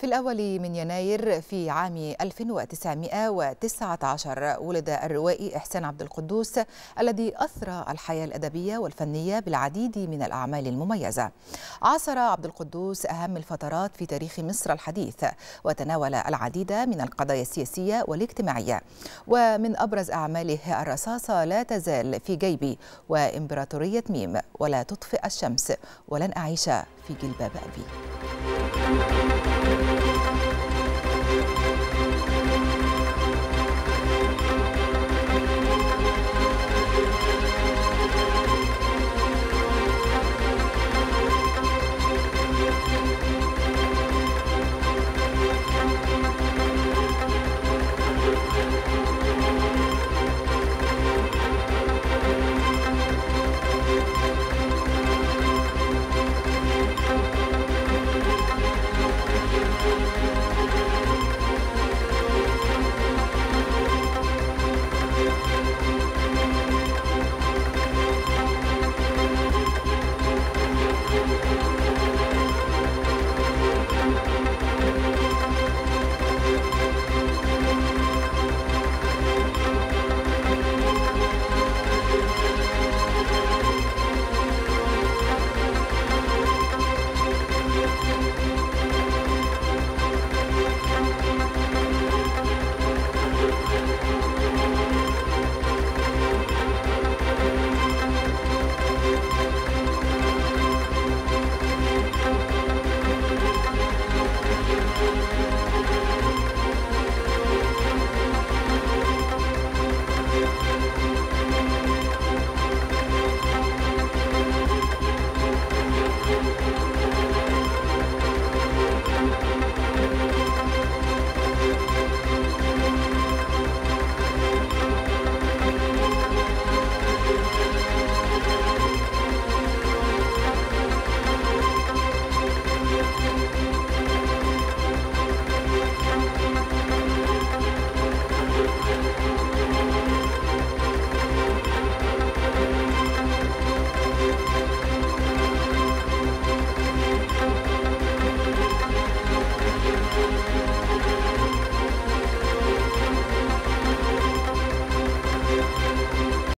في الأول من يناير في عام 1919 ولد الروائي إحسان عبد القدوس الذي أثرى الحياة الأدبية والفنية بالعديد من الأعمال المميزة. عاصر عبد القدوس أهم الفترات في تاريخ مصر الحديث وتناول العديد من القضايا السياسية والاجتماعية. ومن أبرز أعماله الرصاصة لا تزال في جيبي وإمبراطورية ميم ولا تطفئ الشمس ولن أعيش في جلباب أبي.